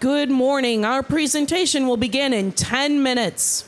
Good morning. Our presentation will begin in 10 minutes.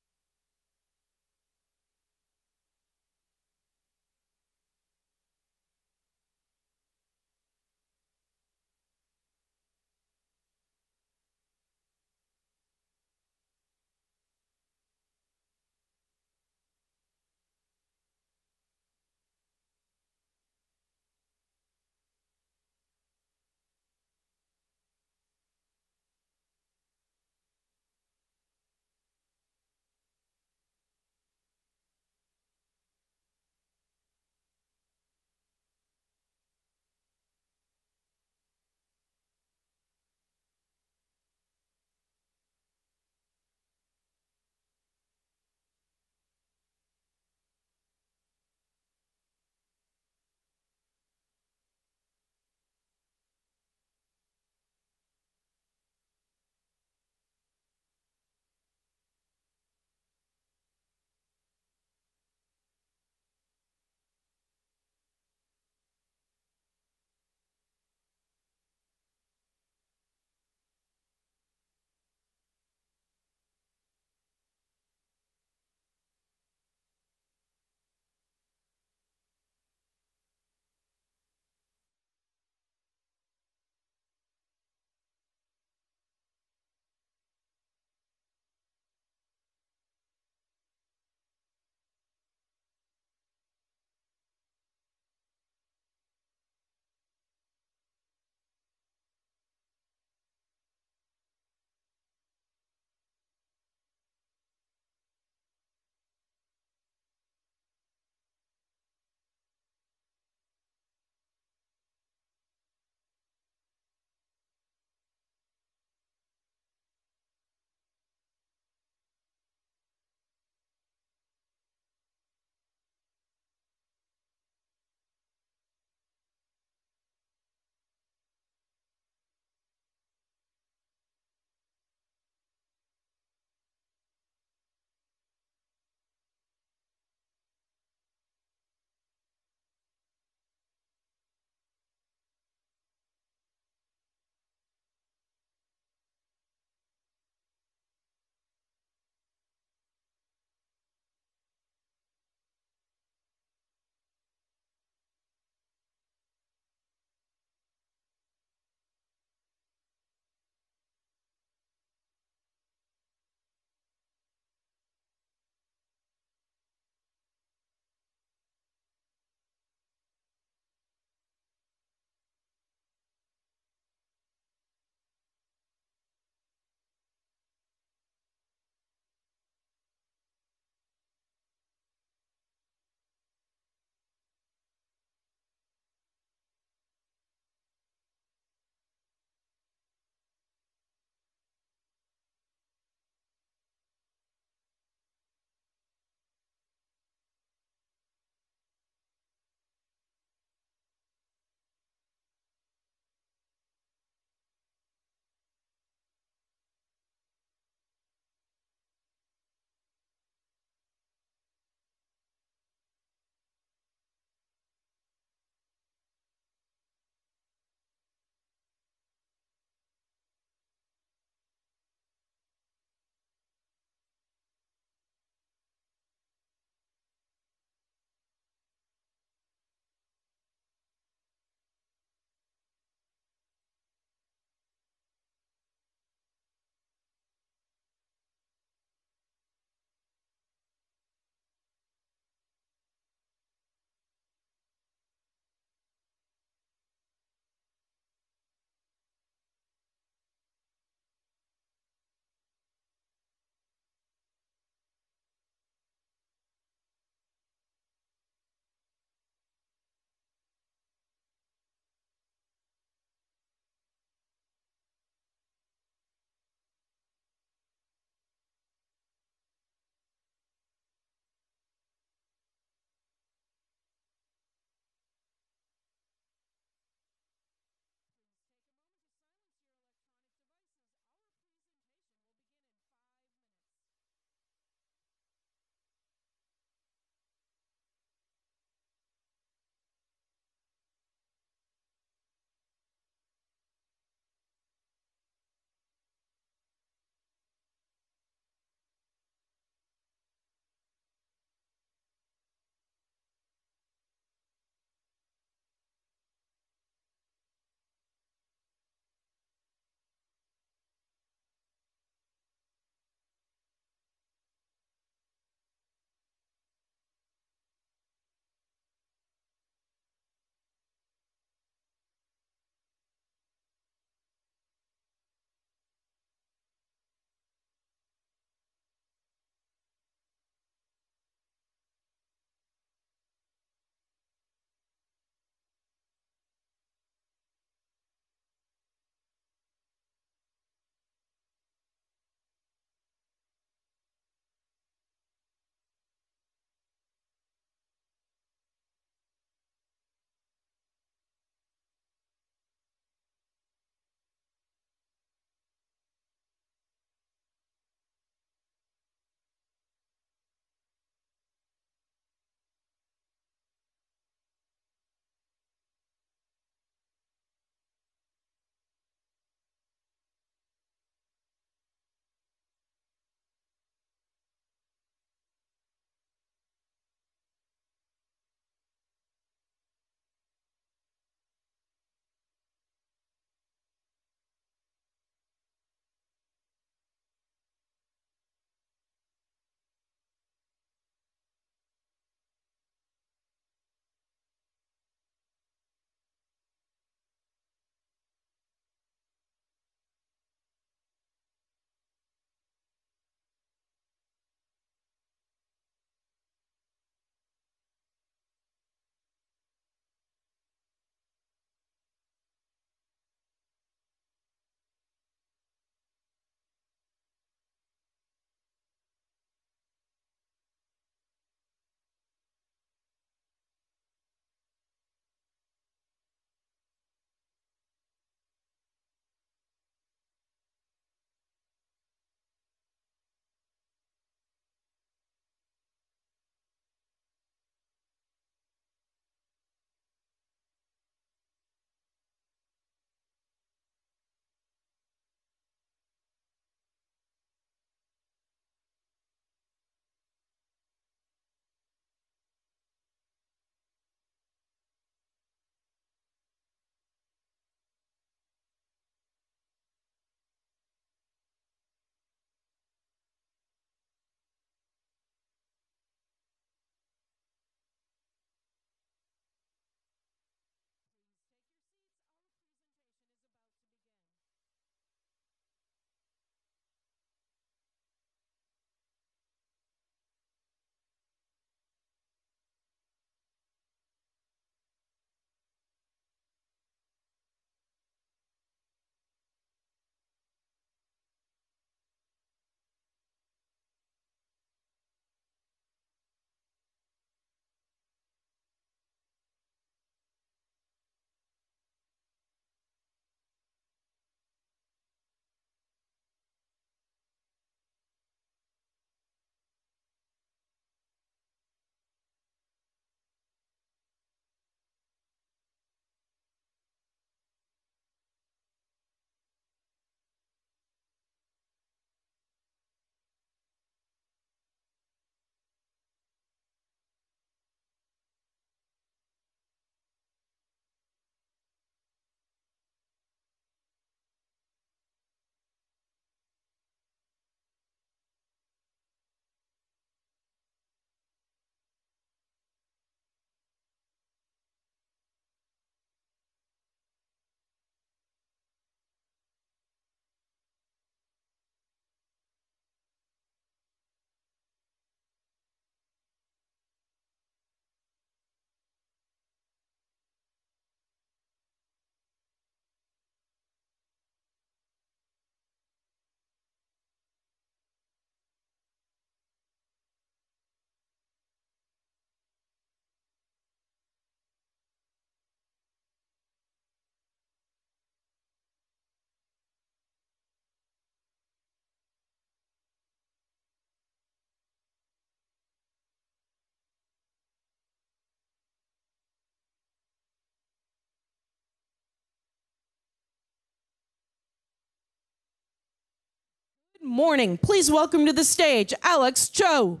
Morning. Please welcome to the stage Alex Cho.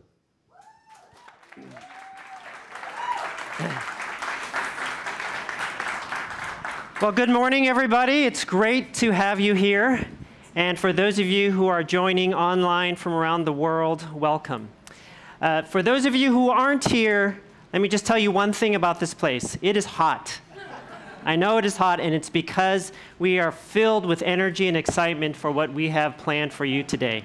Well, good morning, everybody. It's great to have you here. And for those of you who are joining online from around the world, welcome. Uh, for those of you who aren't here, let me just tell you one thing about this place it is hot. I know it is hot, and it's because we are filled with energy and excitement for what we have planned for you today.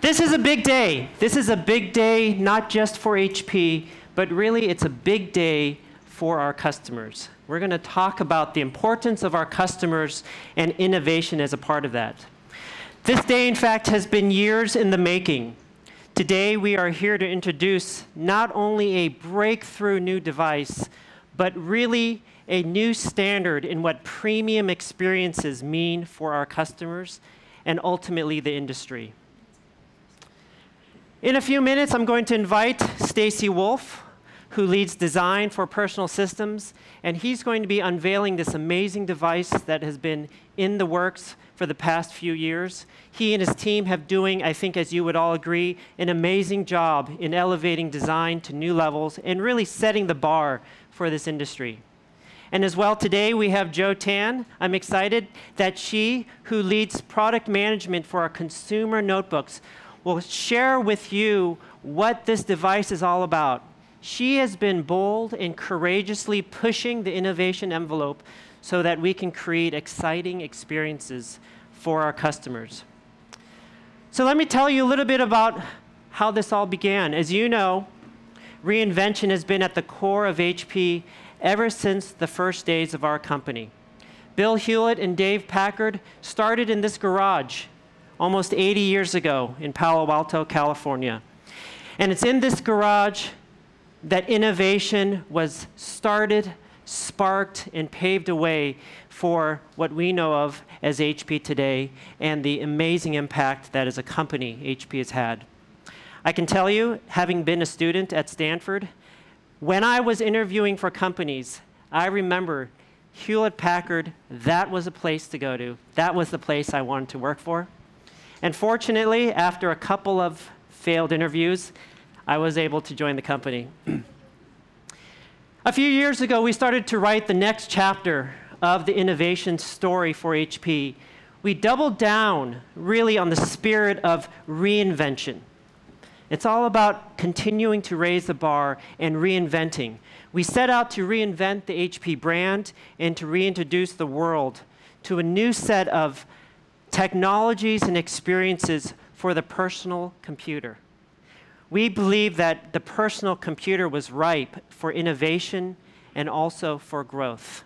This is a big day. This is a big day not just for HP, but really it's a big day for our customers. We're going to talk about the importance of our customers and innovation as a part of that. This day, in fact, has been years in the making. Today, we are here to introduce not only a breakthrough new device, but really a new standard in what premium experiences mean for our customers and ultimately the industry. In a few minutes, I'm going to invite Stacy Wolff, who leads design for personal systems, and he's going to be unveiling this amazing device that has been in the works for the past few years. He and his team have doing, I think as you would all agree, an amazing job in elevating design to new levels and really setting the bar for this industry. And as well, today we have Jo Tan. I'm excited that she, who leads product management for our consumer notebooks, will share with you what this device is all about she has been bold and courageously pushing the innovation envelope so that we can create exciting experiences for our customers. So let me tell you a little bit about how this all began. As you know, reinvention has been at the core of HP ever since the first days of our company. Bill Hewlett and Dave Packard started in this garage almost 80 years ago in Palo Alto, California. And it's in this garage that innovation was started, sparked, and paved a way for what we know of as HP today and the amazing impact that as a company HP has had. I can tell you, having been a student at Stanford, when I was interviewing for companies, I remember Hewlett Packard, that was a place to go to. That was the place I wanted to work for. And fortunately, after a couple of failed interviews, I was able to join the company. a few years ago, we started to write the next chapter of the innovation story for HP. We doubled down really on the spirit of reinvention. It's all about continuing to raise the bar and reinventing. We set out to reinvent the HP brand and to reintroduce the world to a new set of technologies and experiences for the personal computer. We believe that the personal computer was ripe for innovation and also for growth.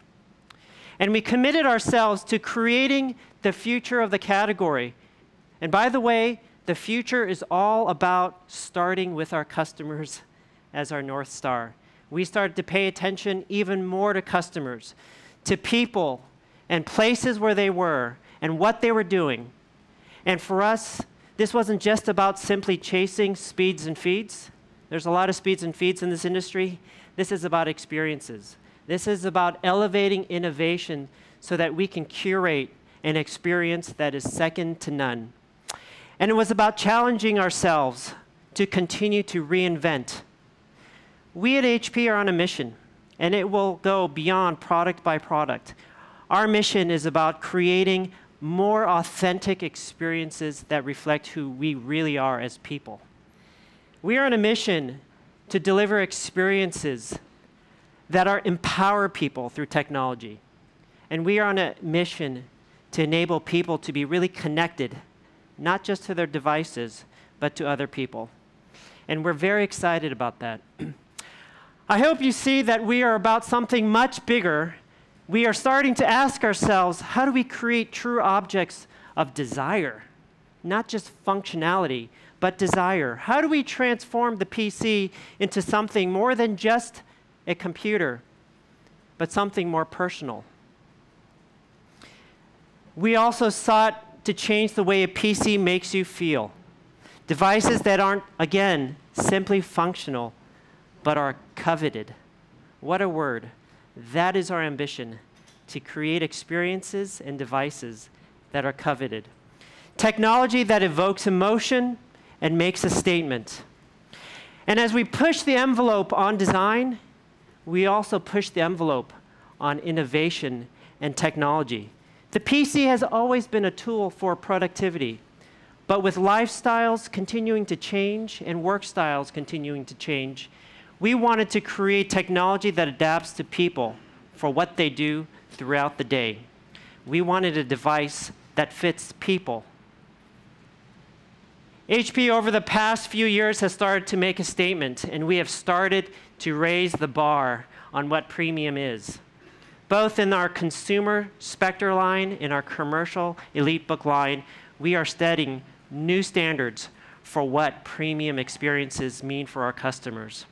And we committed ourselves to creating the future of the category. And by the way, the future is all about starting with our customers as our North Star. We started to pay attention even more to customers, to people and places where they were and what they were doing. And for us, this wasn't just about simply chasing speeds and feeds. There's a lot of speeds and feeds in this industry. This is about experiences. This is about elevating innovation so that we can curate an experience that is second to none. And it was about challenging ourselves to continue to reinvent. We at HP are on a mission, and it will go beyond product by product. Our mission is about creating more authentic experiences that reflect who we really are as people. We are on a mission to deliver experiences that are empower people through technology. And we are on a mission to enable people to be really connected, not just to their devices, but to other people. And we're very excited about that. I hope you see that we are about something much bigger we are starting to ask ourselves how do we create true objects of desire? Not just functionality, but desire. How do we transform the PC into something more than just a computer, but something more personal? We also sought to change the way a PC makes you feel. Devices that aren't, again, simply functional, but are coveted. What a word. That is our ambition to create experiences and devices that are coveted. technology that evokes emotion and makes a statement. And as we push the envelope on design, we also push the envelope on innovation and technology. The PC has always been a tool for productivity, but with lifestyles continuing to change and work styles continuing to change, we wanted to create technology that adapts to people for what they do throughout the day. We wanted a device that fits people. HP over the past few years has started to make a statement, and we have started to raise the bar on what premium is both in our consumer Spectre line and our commercial EliteBook line, we are setting new standards for what premium experiences mean for our customers.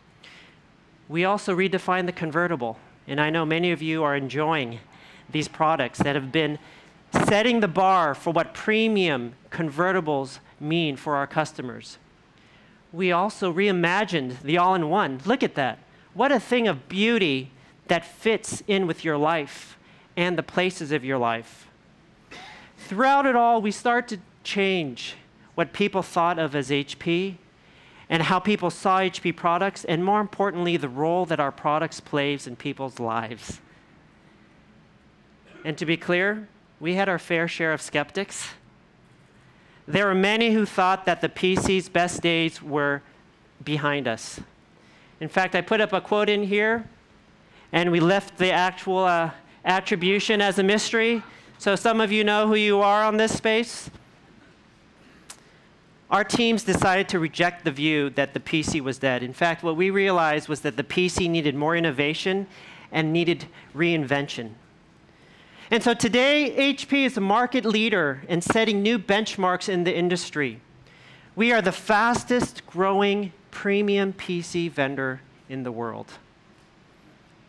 We also redefine the convertible, and I know many of you are enjoying these products that have been setting the bar for what premium convertibles mean for our customers. We also reimagined the all in one. Look at that. What a thing of beauty that fits in with your life and the places of your life. Throughout it all, we start to change what people thought of as HP and how people saw HP products, and more importantly, the role that our products plays in people's lives. And to be clear, we had our fair share of skeptics. There were many who thought that the PC's best days were behind us. In fact, I put up a quote in here and we left the actual uh, attribution as a mystery. So some of you know who you are on this space. Our teams decided to reject the view that the PC was dead. In fact, what we realized was that the PC needed more innovation and needed reinvention. And so today, HP is a market leader in setting new benchmarks in the industry. We are the fastest growing premium PC vendor in the world.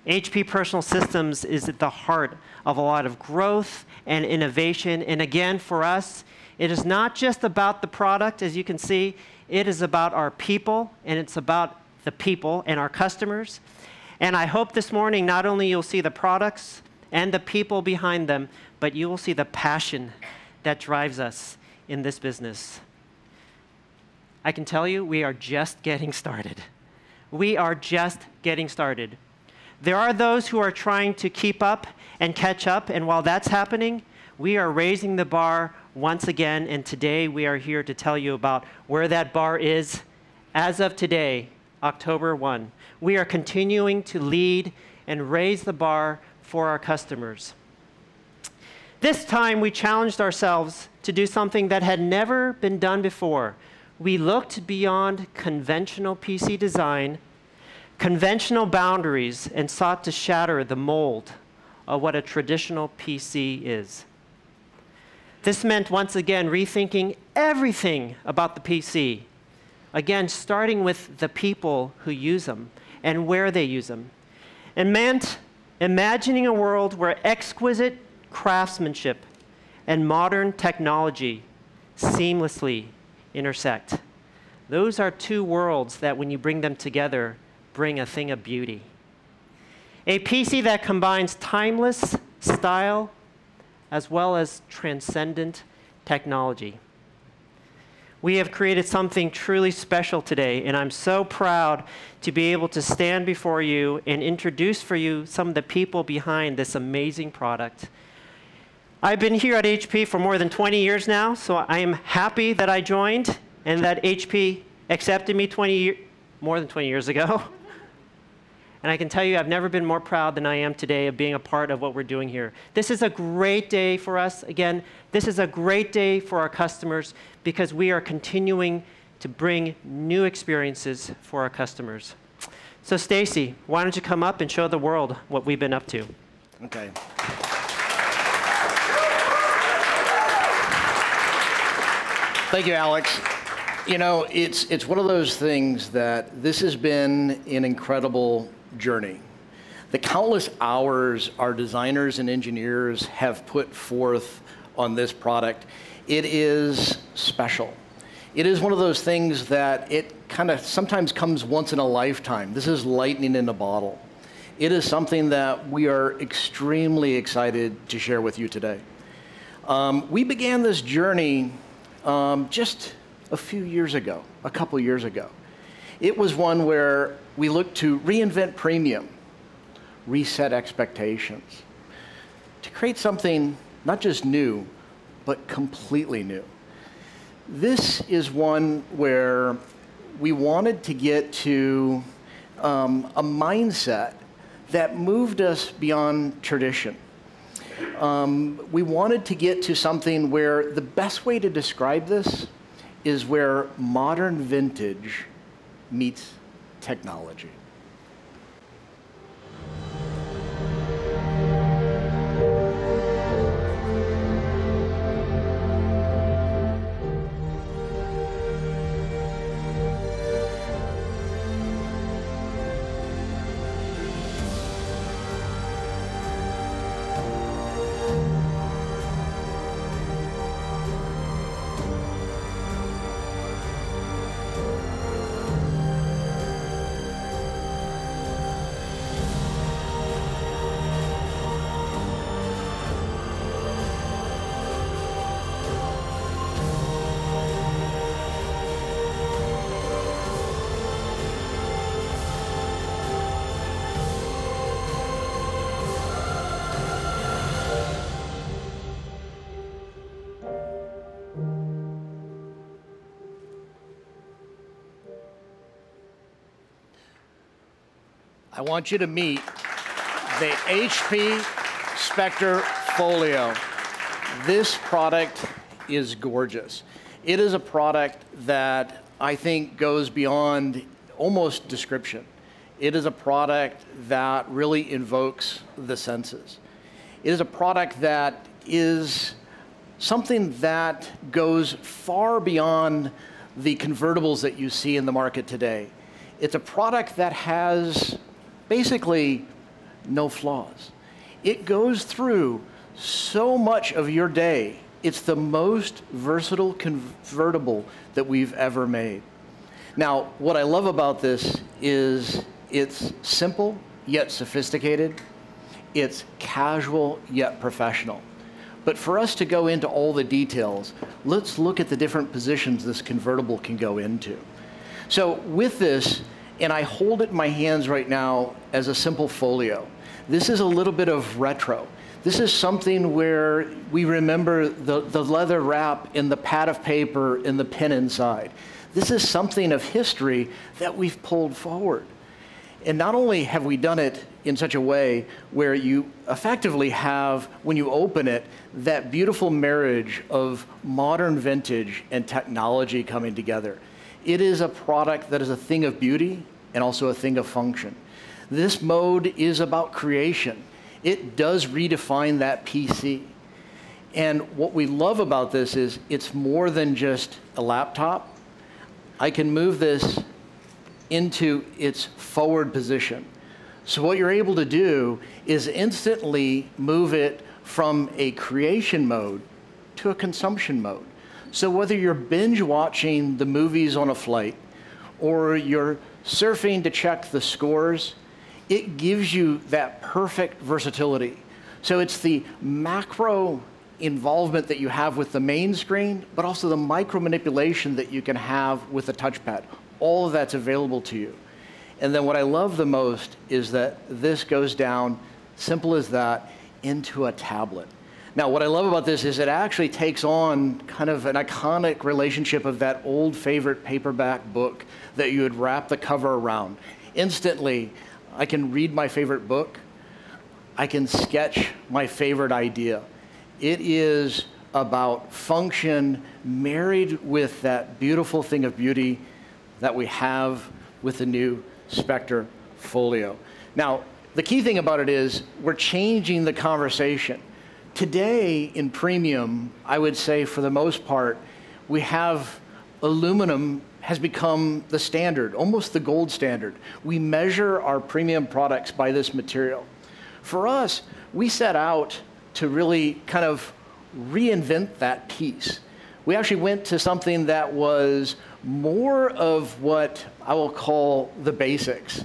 HP Personal Systems is at the heart of a lot of growth and innovation. And again, for us, it is not just about the product, as you can see, it is about our people, and it's about the people and our customers. And I hope this morning not only you'll see the products and the people behind them, but you will see the passion that drives us in this business. I can tell you, we are just getting started. We are just getting started. There are those who are trying to keep up and catch up, and while that's happening, we are raising the bar once again, and today we are here to tell you about where that bar is as of today, October 1. We are continuing to lead and raise the bar for our customers. This time, we challenged ourselves to do something that had never been done before. We looked beyond conventional PC design conventional boundaries and sought to shatter the mold of what a traditional PC is. This meant once again rethinking everything about the PC. Again, starting with the people who use them and where they use them. It meant imagining a world where exquisite craftsmanship and modern technology seamlessly intersect. Those are two worlds that, when you bring them together, bring a thing of beauty. A PC that combines timeless style as well as transcendent technology. We have created something truly special today, and I'm so proud to be able to stand before you and introduce for you some of the people behind this amazing product. I've been here at HP for more than 20 years now, so I am happy that I joined and that HP accepted me 20 more than 20 years ago. And I can tell you, I've never been more proud than I am today of being a part of what we're doing here. This is a great day for us. Again, this is a great day for our customers because we are continuing to bring new experiences for our customers. So, Stacy, why don't you come up and show the world what we've been up to? Okay. Thank you, Alex. You know, it's, it's one of those things that this has been an incredible journey. The countless hours our designers and engineers have put forth on this product, it is special. It is one of those things that it kind of sometimes comes once in a lifetime. This is lightning in a bottle. It is something that we are extremely excited to share with you today. Um, we began this journey um, just a few years ago, a couple years ago. It was one where we looked to reinvent premium, reset expectations, to create something not just new, but completely new. This is one where we wanted to get to um, a mindset that moved us beyond tradition. Um, we wanted to get to something where the best way to describe this is where modern vintage meets technology. I want you to meet the HP Spectre Folio. This product is gorgeous. It is a product that I think goes beyond almost description. It is a product that really invokes the senses. It is a product that is something that goes far beyond the convertibles that you see in the market today. It's a product that has basically no flaws. It goes through so much of your day. It's the most versatile convertible that we've ever made. Now, what I love about this is it's simple yet sophisticated. It's casual yet professional. But for us to go into all the details, let's look at the different positions this convertible can go into. So with this, and I hold it in my hands right now as a simple folio. This is a little bit of retro. This is something where we remember the, the leather wrap and the pad of paper and the pen inside. This is something of history that we've pulled forward. And not only have we done it in such a way where you effectively have, when you open it, that beautiful marriage of modern vintage and technology coming together. It is a product that is a thing of beauty and also a thing of function. This mode is about creation. It does redefine that PC. And what we love about this is it's more than just a laptop. I can move this into its forward position. So what you're able to do is instantly move it from a creation mode to a consumption mode. So whether you're binge watching the movies on a flight or you're surfing to check the scores, it gives you that perfect versatility. So it's the macro involvement that you have with the main screen, but also the micro manipulation that you can have with the touchpad. All of that's available to you. And then what I love the most is that this goes down, simple as that, into a tablet. Now, what I love about this is it actually takes on kind of an iconic relationship of that old favorite paperback book that you would wrap the cover around. Instantly, I can read my favorite book. I can sketch my favorite idea. It is about function married with that beautiful thing of beauty that we have with the new Spectre Folio. Now, the key thing about it is we're changing the conversation. Today in premium, I would say for the most part, we have aluminum has become the standard, almost the gold standard. We measure our premium products by this material. For us, we set out to really kind of reinvent that piece. We actually went to something that was more of what I will call the basics.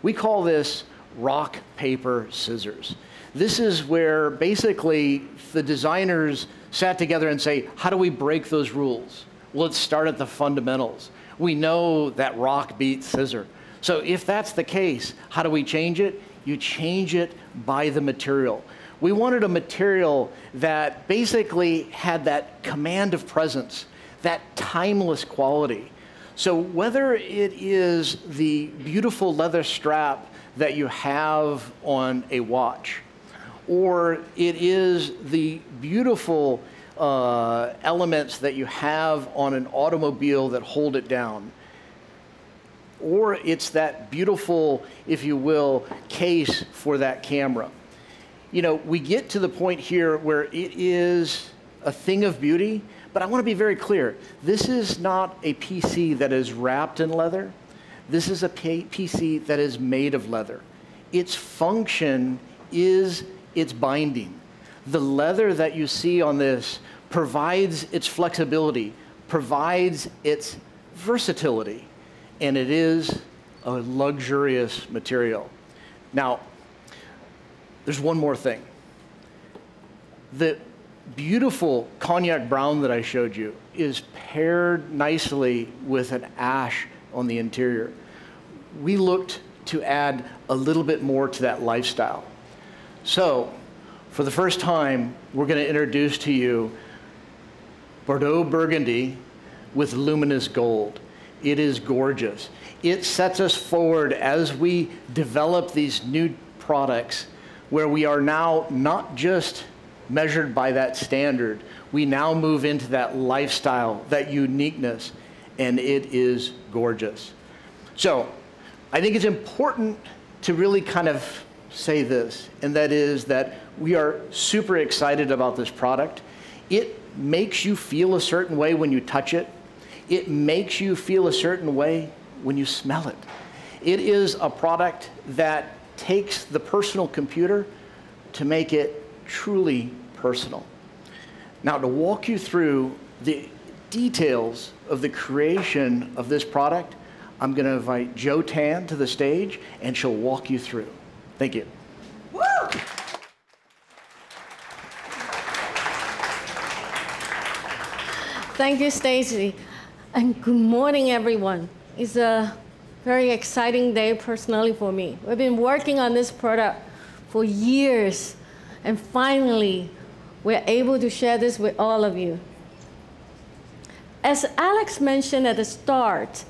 We call this rock, paper, scissors. This is where basically the designers sat together and say, how do we break those rules? Well, let's start at the fundamentals. We know that rock beats scissor. So if that's the case, how do we change it? You change it by the material. We wanted a material that basically had that command of presence, that timeless quality. So whether it is the beautiful leather strap that you have on a watch, or it is the beautiful uh, elements that you have on an automobile that hold it down, or it's that beautiful, if you will, case for that camera. You know, we get to the point here where it is a thing of beauty, but I want to be very clear. This is not a PC that is wrapped in leather. This is a PC that is made of leather. Its function is its binding. The leather that you see on this provides its flexibility, provides its versatility, and it is a luxurious material. Now, there's one more thing. The beautiful cognac brown that I showed you is paired nicely with an ash on the interior. We looked to add a little bit more to that lifestyle. So, for the first time, we're going to introduce to you Bordeaux Burgundy with luminous gold. It is gorgeous. It sets us forward as we develop these new products where we are now not just measured by that standard, we now move into that lifestyle, that uniqueness, and it is gorgeous. So, I think it's important to really kind of say this, and that is that we are super excited about this product. It makes you feel a certain way when you touch it. It makes you feel a certain way when you smell it. It is a product that takes the personal computer to make it truly personal. Now, to walk you through the details of the creation of this product, I'm going to invite Jo Tan to the stage and she'll walk you through. Thank you. Woo! Thank you, Stacy. And good morning, everyone. It's a very exciting day personally for me. We've been working on this product for years, and finally, we're able to share this with all of you. As Alex mentioned at the start,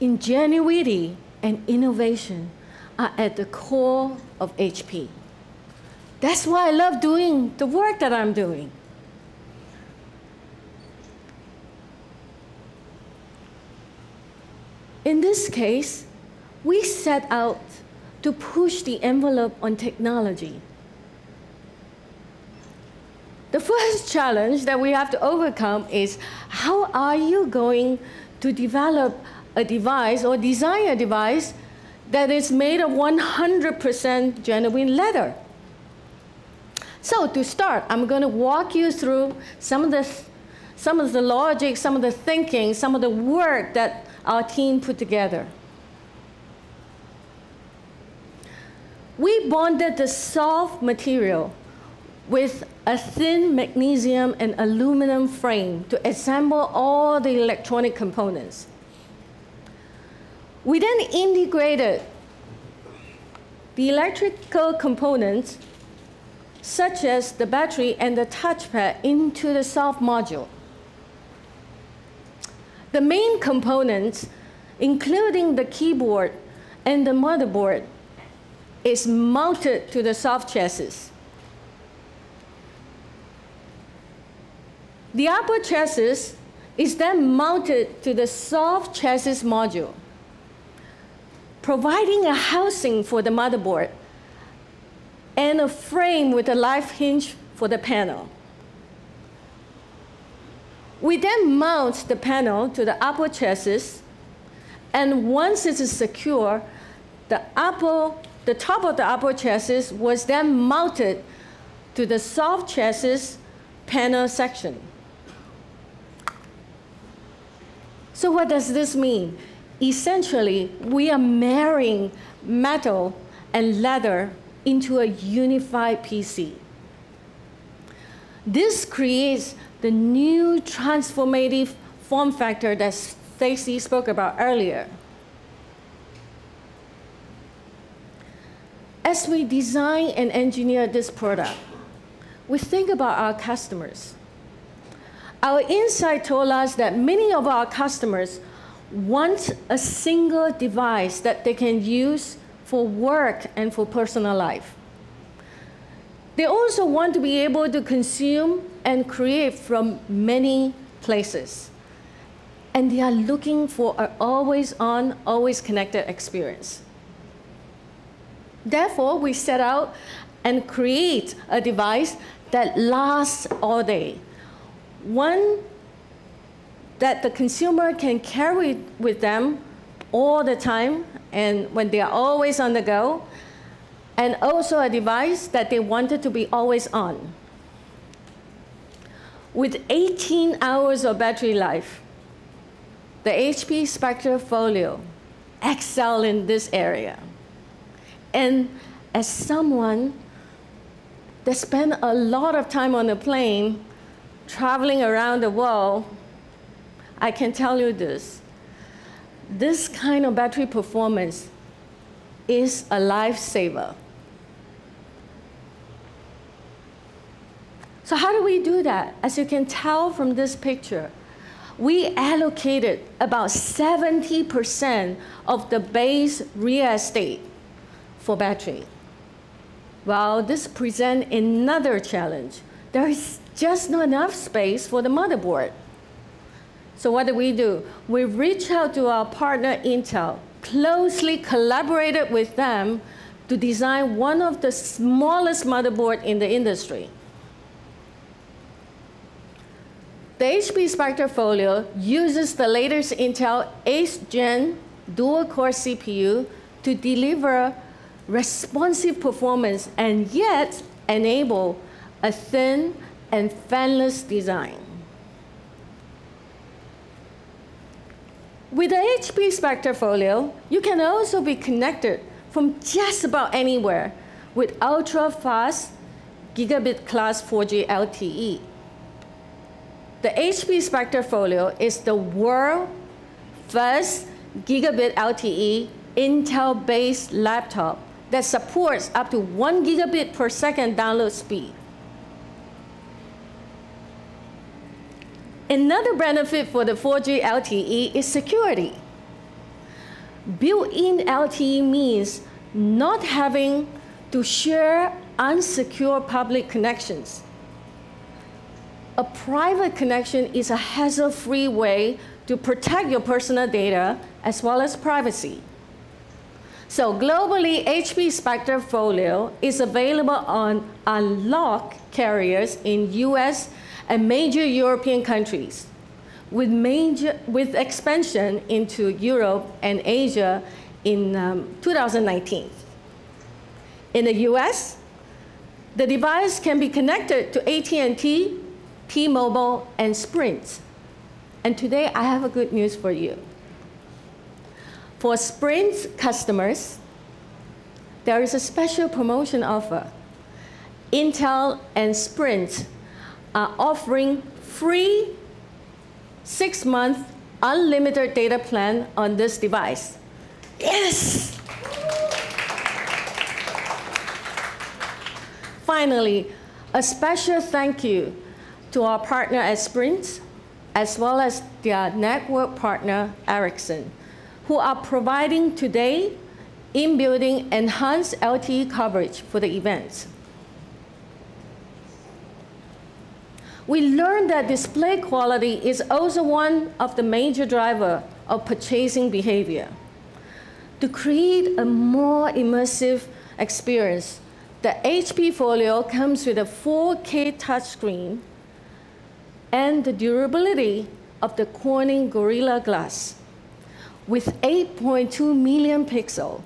ingenuity and innovation are at the core of HP. That's why I love doing the work that I'm doing. In this case, we set out to push the envelope on technology. The first challenge that we have to overcome is how are you going to develop a device or design a device that is made of 100% genuine leather? So to start, I'm going to walk you through some of the some of the logic, some of the thinking, some of the work that our team put together. We bonded the soft material with a thin magnesium and aluminum frame to assemble all the electronic components. We then integrated the electrical components, such as the battery and the touchpad, into the soft module. The main components, including the keyboard and the motherboard, is mounted to the soft chassis. The upper chassis is then mounted to the soft chassis module, providing a housing for the motherboard and a frame with a live hinge for the panel. We then mount the panel to the upper chassis, and once it is secure, the, upper, the top of the upper chassis was then mounted to the soft chassis panel section. So what does this mean? Essentially, we are marrying metal and leather into a unified PC. This creates the new transformative form factor that Stacy spoke about earlier. As we design and engineer this product, we think about our customers. Our insight told us that many of our customers want a single device that they can use for work and for personal life. They also want to be able to consume and create from many places. And they are looking for an always on, always connected experience. Therefore, we set out and create a device that lasts all day. One that the consumer can carry with them all the time and when they are always on the go, and also a device that they wanted to be always on. With 18 hours of battery life, the HP Spectre Folio excel in this area. And as someone that spent a lot of time on the plane, traveling around the world, I can tell you this. This kind of battery performance is a lifesaver. So how do we do that? As you can tell from this picture, we allocated about 70% of the base real estate for battery. Well, this presents another challenge. There is just not enough space for the motherboard. So what do we do? We reach out to our partner Intel, closely collaborated with them to design one of the smallest motherboard in the industry. The HP Spectre Folio uses the latest Intel 8th Gen dual-core CPU to deliver responsive performance and yet enable a thin and fanless design. With the HP Spectre Folio, you can also be connected from just about anywhere with ultra-fast gigabit class 4G LTE. The HP Spectre Folio is the world's first gigabit LTE Intel-based laptop that supports up to one gigabit per second download speed. Another benefit for the 4G LTE is security. Built-in LTE means not having to share unsecure public connections. A private connection is a hassle-free way to protect your personal data as well as privacy. So globally, HP Spectre Folio is available on unlocked carriers in US and major European countries, with, major, with expansion into Europe and Asia in um, 2019. In the US, the device can be connected to AT&T, T-Mobile, and Sprint. And today I have a good news for you. For Sprint customers, there is a special promotion offer. Intel and Sprint are offering free six month unlimited data plan on this device. Yes! Finally, a special thank you to our partner at Sprint, as well as their network partner, Ericsson, who are providing today in-building enhanced LTE coverage for the events. We learned that display quality is also one of the major driver of purchasing behavior. To create a more immersive experience, the HP Folio comes with a 4K touchscreen and the durability of the Corning Gorilla Glass. With 8.2 million pixel,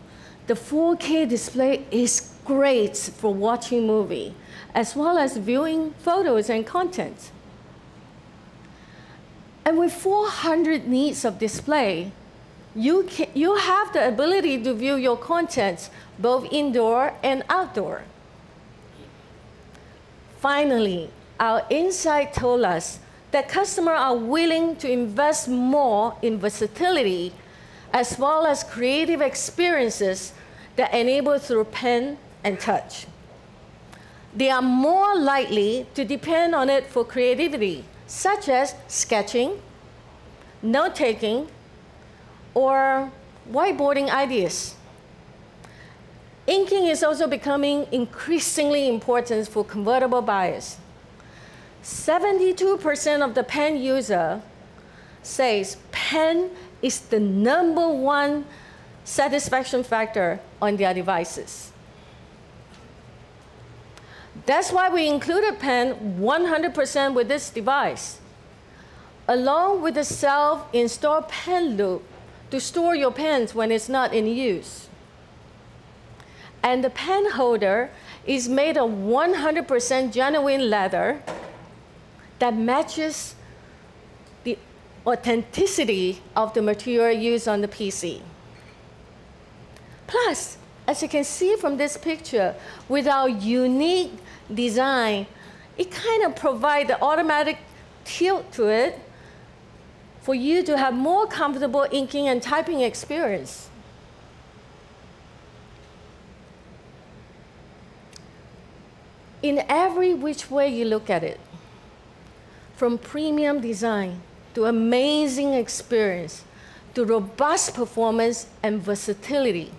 the 4K display is great for watching movie as well as viewing photos and content. And with 400 nits of display, you, can, you have the ability to view your content both indoor and outdoor. Finally, our insight told us that customers are willing to invest more in versatility as well as creative experiences that enable through pen and touch. They are more likely to depend on it for creativity, such as sketching, note taking, or whiteboarding ideas. Inking is also becoming increasingly important for convertible buyers. 72% of the pen user says pen is the number one satisfaction factor on their devices. That's why we included pen 100% with this device, along with the self-installed pen loop to store your pens when it's not in use. And the pen holder is made of 100% genuine leather that matches the authenticity of the material used on the PC. Plus, as you can see from this picture, with our unique design, it kind of provides the automatic tilt to it for you to have more comfortable inking and typing experience. In every which way you look at it, from premium design to amazing experience to robust performance and versatility,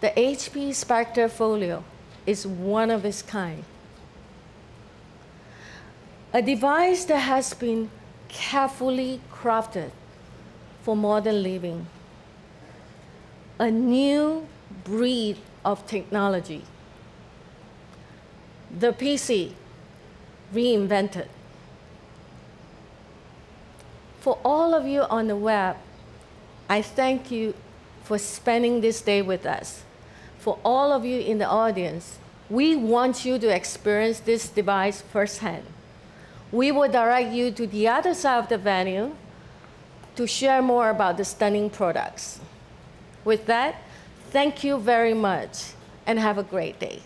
the HP Spectre Folio is one of its kind. A device that has been carefully crafted for modern living. A new breed of technology. The PC reinvented. For all of you on the web, I thank you for spending this day with us. For all of you in the audience, we want you to experience this device firsthand. We will direct you to the other side of the venue to share more about the stunning products. With that, thank you very much and have a great day.